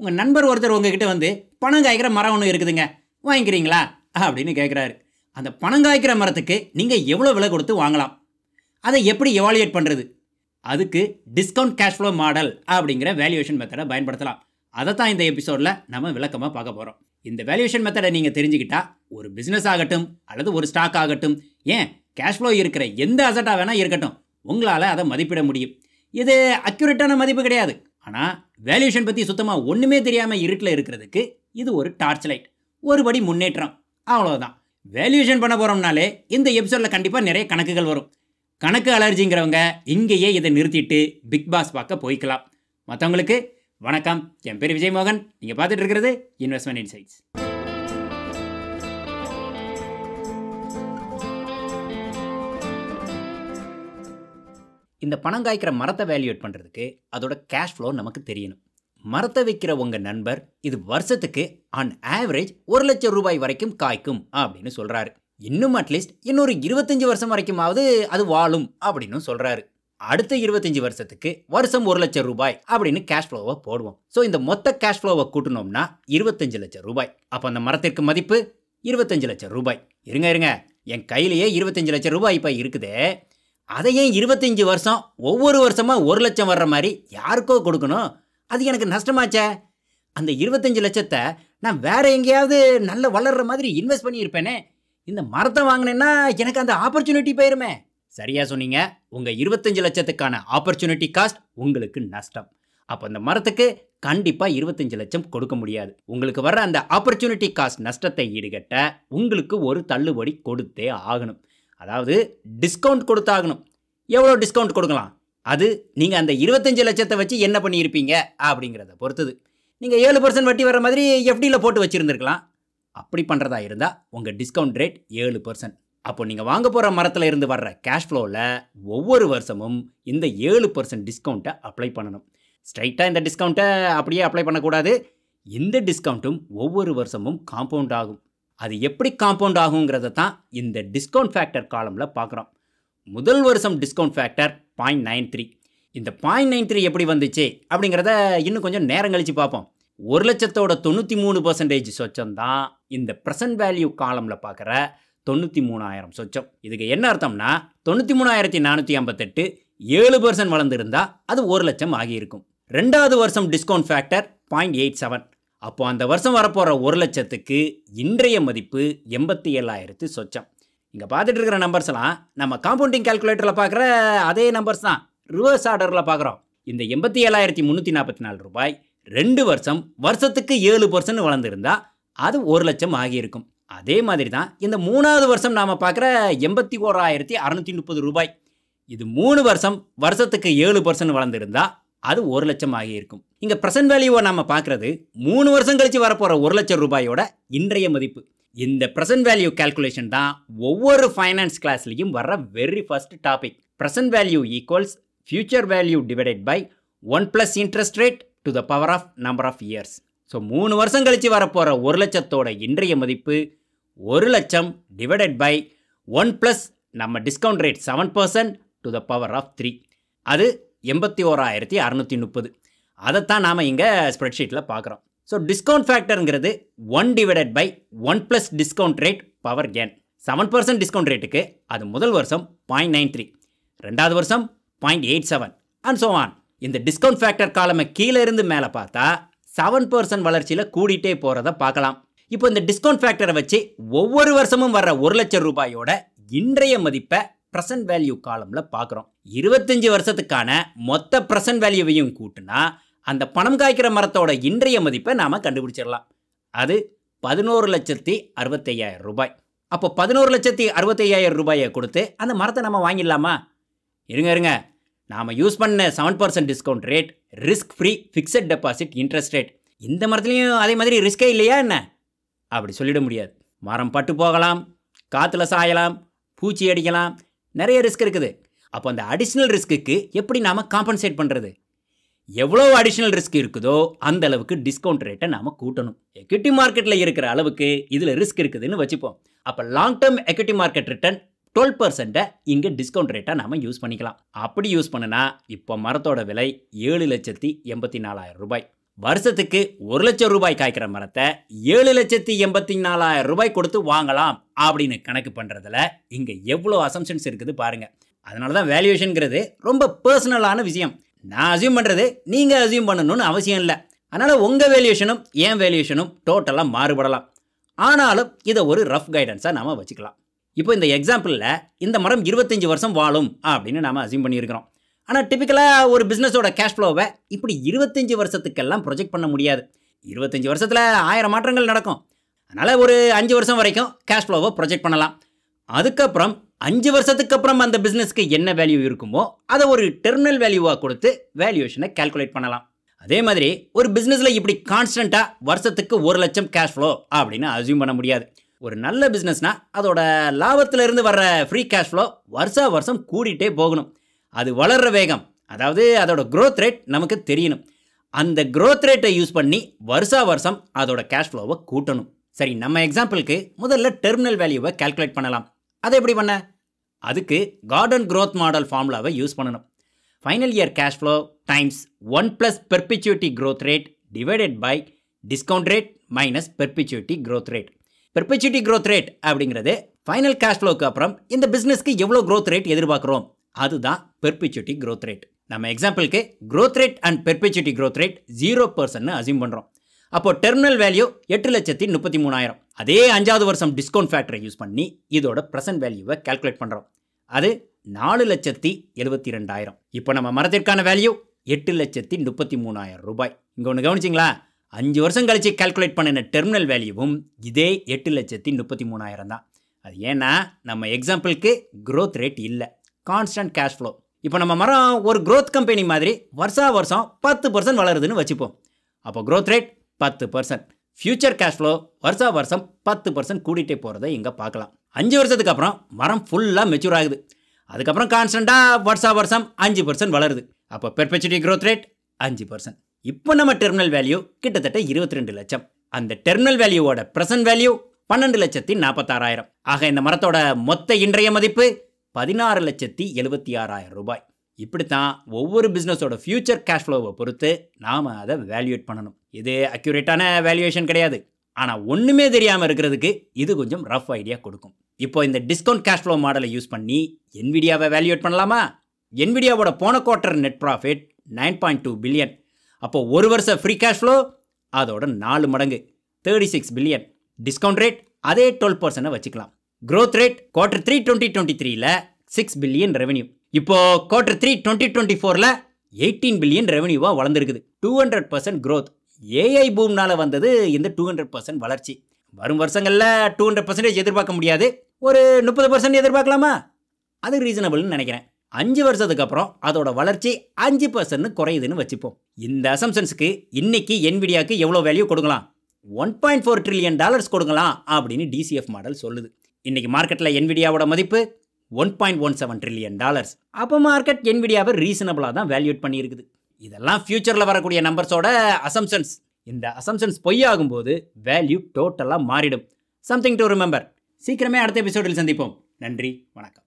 உங்கள் நண்பர் ஒருத்தர் உங்ககிட்ட வந்து பணம் காய்க்கிற மரம் ஒன்று இருக்குதுங்க வாங்கிக்கிறீங்களா? அப்படின்னு கேட்குறாரு அந்த பணம் காய்க்கிற மரத்துக்கு நீங்கள் எவ்வளோ விலை கொடுத்து வாங்கலாம்? அதை எப்படி எவாலுவேட் பண்ணுறது அதுக்கு டிஸ்கவுண்ட் கேஷ் ஃப்ளோ மாடல் அப்படிங்கிற வேல்யூவேஷன் மெத்தடை பயன்படுத்தலாம். அதை தான் இந்த எபிசோடில் நம்ம விளக்கமாக பார்க்க போகிறோம் இந்த வேல்யூவேஷன் மெத்தடை நீங்கள் தெரிஞ்சுக்கிட்டா ஒரு பிஸ்னஸ் ஆகட்டும் அல்லது ஒரு ஸ்டாக் ஆகட்டும் ஏன் கேஷ் ஃப்ளோ இருக்கிற எந்த அசட்டாக வேணால் இருக்கட்டும் உங்களால் அதை மதிப்பிட முடியும். இது அக்யூரேட்டான மதிப்பு கிடையாது. ஆனால் வேல்யூஷன் பற்றி சுத்தமாக ஒன்றுமே தெரியாமல் இருட்டில் இருக்கிறதுக்கு இது ஒரு டார்ச் லைட் ஒருபடி முன்னேற்றம். அவ்வளோதான் வேல்யூஷன் பண்ண போகிறோம்னாலே இந்த எபிசோடில் கண்டிப்பாக நிறைய கணக்குகள் வரும். கணக்கு அலர்ஜிங்கிறவங்க இங்கேயே இதை நிறுத்திட்டு பிக் பாஸ் பார்க்க போய்க்கலாம். மற்றவங்களுக்கு வணக்கம். என் பேர் விஜய் மோகன் நீங்கள் பார்த்துட்டு இருக்கிறது இன்வெஸ்ட்மெண்ட் இன்சைட்ஸ் இந்த பணம் காய்க்கிற மரத்தை வேல்யூட் பண்ணுறதுக்கு அதோட கேஷ் ஃப்ளோ நமக்கு தெரியணும். மரத்தை விற்கிற உங்கள் நண்பர் இது வருஷத்துக்கு ஆன் ஆவரேஜ் ஒரு லட்சம் ரூபாய் வரைக்கும் காய்க்கும் அப்படின்னு சொல்கிறாரு இன்னும் அட்லீஸ்ட் இன்னொரு இருபத்தஞ்சி வருஷம் வரைக்குமாவது அது வாழும் அப்படின்னு சொல்கிறாரு அடுத்த இருபத்தஞ்சி வருஷத்துக்கு வருஷம் ஒரு லட்சம் ரூபாய் அப்படின்னு கேஷ் ஃப்ளோவை போடுவோம். ஸோ இந்த மொத்த கேஷ் ஃப்ளோவை கூட்டினோம்னா இருபத்தஞ்சு லட்சம் ரூபாய். அப்போ அந்த மரத்திற்கு மதிப்பு இருபத்தஞ்சு லட்சம் ரூபாய். இருங்க இருங்க. என் கையிலேயே இருபத்தஞ்சு லட்சம் ரூபாய் இப்போ இருக்குதே. அதை ஏன் இருபத்தஞ்சி வருஷம் ஒவ்வொரு வருஷமாக ஒரு லட்சம் வர்ற மாதிரி யாருக்கோ கொடுக்கணும். அது எனக்கு நஷ்டமாச்சே. அந்த இருபத்தஞ்சு லட்சத்தை நான் வேற எங்கேயாவது நல்ல வளர்கிற மாதிரி இன்வெஸ்ட் பண்ணியிருப்பேனே. இந்த மரத்தை வாங்கினேன்னா எனக்கு அந்த ஆப்பர்ச்சுனிட்டி போயிருமே. சரியாக சொன்னீங்க. உங்கள் இருபத்தஞ்சு லட்சத்துக்கான ஆப்பர்ச்சுனிட்டி காஸ்ட் உங்களுக்கு நஷ்டம். அப்போ அந்த மரத்துக்கு கண்டிப்பாக இருபத்தஞ்சு லட்சம் கொடுக்க முடியாது. உங்களுக்கு வர்ற அந்த ஆப்பர்ச்சுனிட்டி காஸ்ட் நஷ்டத்தை ஈடுகட்ட உங்களுக்கு ஒரு தள்ளுபடி கொடுத்தே ஆகணும். அதாவது டிஸ்கவுண்ட் கொடுத்தாகணும். எவ்வளோ டிஸ்கவுண்ட் கொடுக்கலாம்? அது நீங்கள் அந்த இருபத்தஞ்சு லட்சத்தை வச்சு என்ன பண்ணியிருப்பீங்க? அப்படிங்கிறத பொறுத்தது. நீங்கள் ஏழு பர்சன்ட் வட்டி வர மாதிரி எஃப்டியில் போட்டு வச்சுருந்துருக்கலாம். அப்படி பண்ணுறதா இருந்தால் உங்கள் டிஸ்கவுண்ட் ரேட் ஏழு பர்சன்ட் அப்போ நீங்கள் வாங்க போகிற மரத்தில் இருந்து வர்ற கேஷ் ஃப்ளோவில் ஒவ்வொரு வருஷமும் இந்த ஏழு பர்சன்ட் டிஸ்கவுண்ட்டை அப்ளை பண்ணணும். ஸ்ட்ரைட்டாக இந்த டிஸ்கவுண்ட்டை அப்படியே அப்ளை பண்ணக்கூடாது. இந்த டிஸ்கவுண்ட்டும் ஒவ்வொரு வருஷமும் காம்பவுண்ட் ஆகும். அது எப்படி காம்பவுண்ட் ஆகுங்கிறத தான் இந்த டிஸ்கவுண்ட் ஃபேக்டர் காலமில் பார்க்குறோம். முதல் வருஷம் discount factor point nine three இந்த பாயிண்ட் நைன் த்ரீ எப்படி வந்துச்சு அப்படிங்கிறத இன்னும் கொஞ்சம் நேரம் கழித்து பார்ப்போம். ஒரு லட்சத்தோட தொண்ணூற்றி மூணு பர்சன்டேஜ் சொச்சம் தான் இந்த ப்ரெசன்ட் வேல்யூ காலமில் பார்க்குற தொண்ணூற்றி மூணாயிரம் சொச்சம். இதுக்கு என்ன அர்த்தம்னா தொண்ணூற்றி மூணாயிரத்தி நானூற்றி ஐம்பத்தெட்டு ஏழு பர்சன்ட் வளர்ந்துருந்தா அது ஒரு லட்சம் ஆகியிருக்கும். ரெண்டாவது வருஷம் discount factor point eight seven அப்போ அந்த வருஷம் வரப்போகிற ஒரு லட்சத்துக்கு இன்றைய மதிப்பு எண்பத்தி ஏழாயிரத்து சொச்சம். இங்கே பார்த்துட்டு இருக்கிற நம்பர்ஸ் எல்லாம் நம்ம காம்பவுண்டிங் கால்குலேட்டரில் பார்க்குற அதே நம்பர்ஸ் தான். ரிவர்ஸ் ஆர்டரில் பார்க்குறோம். இந்த எண்பத்தி ஏழாயிரத்தி முந்நூற்றி நாற்பத்தி நாலு ரூபாய் ரெண்டு வருஷம் வருஷத்துக்கு ஏழு பர்சன்ட் வளர்ந்துருந்தா அது ஒரு லட்சம் ஆகியிருக்கும். அதே மாதிரி தான் இந்த மூணாவது வருஷம் நாம் பார்க்குற எண்பத்தி ஓராயிரத்தி அறநூற்றி முப்பது ரூபாய். இது மூணு வருஷம் வருஷத்துக்கு ஏழு பர்சன்ட் வளர்ந்துருந்தா அது ஒரு லட்சம் ஆகியிருக்கும். இங்கே ப்ரெசன்ட் வேல்யூவை நம்ம பார்க்குறது மூணு வருஷம் கழித்து வரப்போகிற ஒரு லட்சம் ரூபாயோட இன்றைய மதிப்பு. இந்த ப்ரெசன்ட் வேல்யூ கால்குலேஷன் தான் ஒவ்வொரு ஃபைனான்ஸ் கிளாஸ்லையும் வர்ற very first topic present value equals future value divided by one plus interest rate to the power of number of years so மூணு வருஷம் கழித்து வரப்போகிற ஒரு லட்சத்தோட இன்றைய மதிப்பு ஒரு லட்சம் டிவைடட் பை ஒன் ப்ளஸ் நம்ம discount rate seven percent to the power of three அது எண்பத்தி ஓராயிரத்தி அறநூற்றி முப்பது. அதைத்தான் நாம் இங்கே ஸ்ப்ரெட்ஷீட்டில் பார்க்குறோம் so discount ஃபேக்டருங்கிறது one divided by one plus discount rate power can seven percent discount ரேட்டுக்கு அது முதல் வருஷம் பாயிண்ட் நைன் த்ரீ ரெண்டாவது வருஷம் point eight seven and so on இந்த டிஸ்கவுண்ட் ஃபேக்டர் காலமை கீழே இருந்து மேலே பார்த்தா செவன் பர்சன்ட் வளர்ச்சியில் கூடிட்டே போகிறத பார்க்கலாம் இப்போ இந்த டிஸ்கவுண்ட் ஃபேக்டரை வச்சு ஒவ்வொரு வருஷமும் வர்ற ஒரு லட்சம் ரூபாயோட இன்றைய மதிப்பை ப்ரெசன்ட் வேல்யூ காலமில் பார்க்குறோம் இருபத்தஞ்சி வருஷத்துக்கான மொத்த ப்ரெசன்ட் வேல்யூவையும் கூட்டினா அந்த பணம் காய்க்கிற மரத்தோட இன்றைய மதிப்பை நாம் கண்டுபிடிச்சிடலாம். அது பதினோரு லட்சத்தி அறுபத்தையாயிரம் ரூபாய். அப்போ பதினோரு லட்சத்தி அறுபத்தையாயிரம் ரூபாயை கொடுத்து அந்த மரத்தை நம்ம வாங்கிடலாமா? இருங்க இருங்க. நாம் யூஸ் பண்ண seven percent discount rate risk free fixed deposit interest rate இந்த மரத்துலையும் அதே மாதிரி ரிஸ்கே இல்லையா என்ன? அப்படி சொல்லிட முடியாது. மரம் பட்டு போகலாம் காற்றுல சாயலாம் பூச்சி அடிக்கலாம் நிறைய ரிஸ்க் இருக்குது. அப்போ அந்த அடிஷ்னல் ரிஸ்க்குக்கு எப்படி நாம் காம்பன்சேட் பண்ணுறது எவ்வளோ அடிஷ்னல் ரிஸ்க் இருக்குதோ அந்த அளவுக்கு டிஸ்கவுண்ட் ரேட்டை நாம் கூட்டணும். எக்விட்டி மார்க்கெட்டில் இருக்கிற அளவுக்கு இதில் ரிஸ்க் இருக்குதுன்னு வச்சுப்போம். அப்போ long term equity market return twelve பர்சன்ட்டை இங்கே டிஸ்கவுண்ட் ரேட்டாக நாம் யூஸ் பண்ணிக்கலாம். அப்படி யூஸ் பண்ணுனா இப்போ மரத்தோட விலை ஏழு லட்சத்தி எண்பத்தி நாலாயிரம் ரூபாய். வருஷத்துக்கு ஒரு லட்சம் ரூபாய் காய்க்கிற மரத்தை ஏழு லட்சத்தி எண்பத்தி நாலாயிரம் ரூபாய் கொடுத்து வாங்கலாம் அப்படின்னு கணக்கு பண்ணுறதுல இங்கே எவ்வளோ அசம்ஷன்ஸ் இருக்குது பாருங்கள் அதனால தான் வேல்யூவேஷனுங்கிறது ரொம்ப பர்சனலான விஷயம். நான் அசியூம் பண்ணுறது நீங்கள் அசியூம் பண்ணணும்னு அவசியம் இல்லை. அதனால் உங்கள் வேல்யூஷனும் என் வேல்யூஷனும் டோட்டலாக மாறுபடலாம். ஆனாலும் இதை ஒரு ரஃப் கைடன்ஸாக நாம் வச்சுக்கலாம். இப்போ இந்த எக்ஸாம்பிளில் இந்த மரம் இருபத்தஞ்சி வருஷம் வாழும் அப்படின்னு நாம் அசியூம் பண்ணியிருக்கிறோம். ஆனால் டிப்பிக்கலாக ஒரு பிஸ்னஸோட கேஷ் ஃப்ளோவை இப்படி இருபத்தஞ்சி வருஷத்துக்கெல்லாம் ப்ரொஜெக்ட் பண்ண முடியாது. இருபத்தஞ்சி வருஷத்தில் ஆயிரம் மாற்றங்கள் நடக்கும். அதனால் ஒரு அஞ்சு வருஷம் வரைக்கும் கேஷ் ஃப்ளோவை ப்ரொஜெக்ட் பண்ணலாம். அதுக்கப்புறம் அஞ்சு வருஷத்துக்கு அப்புறம் அந்த பிஸ்னஸ்க்கு என்ன வேல்யூ இருக்குமோ அதை ஒரு டெர்மினல் வேல்யூவாக கொடுத்து வேல்யூவேஷனை கால்குலேட் பண்ணலாம். அதே மாதிரி ஒரு பிஸ்னஸில் இப்படி கான்ஸ்டண்ட்டாக வருஷத்துக்கு ஒரு லட்சம் கேஷ் ஃப்ளோ அப்படின்னு அசியூம் பண்ண முடியாது. ஒரு நல்ல பிஸ்னஸ்னால் அதோட லாபத்திலிருந்து வர்ற ஃப்ரீ கேஷ் ஃப்ளோ வருஷா வருஷம் கூடிட்டே போகணும். அது வளர்கிற வேகம் அதாவது அதோட க்ரோத் ரேட் நமக்கு தெரியணும். அந்த க்ரோத் ரேட்டை யூஸ் பண்ணி வருஷா வருஷம் அதோட கேஷ் ஃப்ளோவை கூட்டணும். சரி நம்ம எக்ஸாம்பிளுக்கு முதல்ல டெர்மினல் வேல்யூவை கால்குலேட் பண்ணலாம். அதை எப்படி பண்ண? அதுக்கு கார்டன் க்ரோத் மாடல் ஃபார்முலாவை யூஸ் பண்ணணும். Final year cash flow times one plus perpetuity growth rate divided by discount rate minus perpetuity growth rate perpetuity growth rate அப்படிங்கிறது ஃபைனல் கேஷ் ஃப்ளோக்கு அப்புறம் இந்த பிஸ்னஸ்க்கு எவ்வளோ க்ரோத் ரேட் எதிர்பார்க்குறோம்? அதுதான் பெர்பிச்சுவிட்டி க்ரோத் ரேட் நம்ம எக்ஸாம்பிளுக்கு growth rate and perpetuity growth rate zero பர்சன்ட்னு assume பண்ணுறோம் அப்போ டெர்மினல் வேல்யூ எட்டு லட்சத்தி முப்பத்தி மூணாயிரம். அதே அஞ்சாவது வருஷம் டிஸ்கவுண்ட் ஃபேக்டரை யூஸ் பண்ணி இதோட ப்ரெசன்ட் வேல்யூவை கால்குலேட் பண்ணுறோம் அது நாலு லட்சத்தி எழுபத்தி ரெண்டாயிரம். இப்போ நம்ம மரத்திற்கான வேல்யூ எட்டு லட்சத்தி முப்பத்தி மூணாயிரம் ரூபாய். இங்கே ஒன்று கவனிச்சிங்களா? அஞ்சு வருஷம் கழிச்சு கால்குலேட் பண்ணின டெர்மினல் வேல்யூவும் இதே எட்டு லட்சத்தி முப்பத்தி மூணாயிரம் தான். அது ஏன்னா நம்ம எக்ஸாம்பிளுக்கு க்ரோத் ரேட் இல்லை. கான்ஸ்டன்ட் கேஷ் ஃப்ளோ இப்போ நம்ம மரம் ஒரு க்ரோத் கம்பெனி மாதிரி வருஷா வருஷம் பத்து பர்சன்ட் வளருதுன்னு வச்சுப்போம். அப்போ க்ரோத் ரேட் பத்து பர்சன்ட் ஃபியூச்சர் கேஷ் ஃப்ளோ வருஷா வருஷம் பத்து பர்சன்ட் கூட்டிகிட்டே போகிறத இங்கே பார்க்கலாம். அஞ்சு வருஷத்துக்கு அப்புறம் மரம் ஃபுல்லாக மெச்சூர் ஆகுது. அதுக்கப்புறம் கான்ஸ்டண்ட்டாக வருஷா வருஷம் அஞ்சு பர்சன்ட் வளருது. அப்போ பெர்பெச்சுட்டி க்ரோத் ரேட் அஞ்சு பர்சன்ட் இப்போ நம்ம டெர்மினல் வேல்யூ கிட்டத்தட்ட இருபத்தி ரெண்டு லட்சம். அந்த டெர்மினல் வேல்யூவோட ப்ரெசன்ட் வேல்யூ பன்னெண்டு லட்சத்தி நாற்பத்தாறாயிரம் ஆக இந்த மரத்தோட மொத்த இன்றைய மதிப்பு பதினாறு லட்சத்தி எழுபத்தி ஆறாயிரம் ரூபாய். இப்படித்தான் ஒவ்வொரு பிஸ்னஸோட ஃபியூச்சர் கேஷ் ஃப்ளோவை பொறுத்து நாம் அதை வேல்யூவேட் பண்ணணும். இது அக்யூரேட்டான வேல்யூவேஷன் கிடையாது. ஆனால் ஒன்றுமே தெரியாமல் இருக்கிறதுக்கு இது கொஞ்சம் ரஃப் ஐடியா கொடுக்கும். இப்போ இந்த டிஸ்கவுண்ட் கேஷ் ஃப்ளோ மாடலை யூஸ் பண்ணி என்விடியாவை வேல்யூவேட் பண்ணலாமா? என்விடியாவோட போன quarter net profit nine point two billion அப்போ ஒரு வருஷம் ஃப்ரீ கேஷ் ஃப்ளோ அதோட நாலு மடங்கு. Thirty six billion discount rate அதே டுவெல் பர்சன்ட்டை வச்சுக்கலாம். Growth rate quarter three twenty twenty த்ரீல சிக்ஸ் பில்லியன் ரெவன்யூ இப்போ குவார்டர் த்ரீ டுவெண்ட்டி டுவெண்ட்டி ஃபோரில் எயிட்டீன் பில்லியன் ரெவன்யூவாக வளர்ந்துருக்குது. Two hundred percent growth AI பூம்னால் வந்தது இந்த டூ ஹண்ட்ரட் பர்சன்ட் வளர்ச்சி. வரும் வருஷங்களில் டூ ஹண்ட்ரட் பர்சன்டேஜ் எதிர்பார்க்க முடியாது. ஒரு முப்பது பர்சன்ட் எதிர்பார்க்கலாமா? அது ரீசனபிள்னு நினைக்கிறேன். அஞ்சு வருஷத்துக்கு அப்புறம் அதோட வளர்ச்சி அஞ்சு பர்சன்ட் குறையுதுன்னு வச்சுப்போம். இந்த அசம்சன்ஸுக்கு இன்னைக்கு என்விடியாவுக்கு எவ்வளோ வேல்யூ கொடுக்கலாம்? One point four trillion dollars கொடுக்கலாம் அப்படின்னு டிசிஎஃப் மாடல் சொல்லுது. இன்னைக்கு மார்க்கெட்டில் என்விடியாவோட மதிப்பு one point one seven trillion dollars அப்போ மார்க்கெட் என்விடியாவை ரீசனபிளாக தான் வேல்யூட் பண்ணியிருக்குது. இதெல்லாம் ஃபியூச்சரில் வரக்கூடிய நம்பர்ஸோட அசம்ஷன்ஸ் இந்த அசம்ஷன்ஸ் பொய்யாகும்போது வேல்யூ டோட்டலாக மாறிடும். சம்திங் டு ரிமெம்பர் சீக்கிரமே அடுத்த எபிசோடில் சந்திப்போம். நன்றி. வணக்கம்.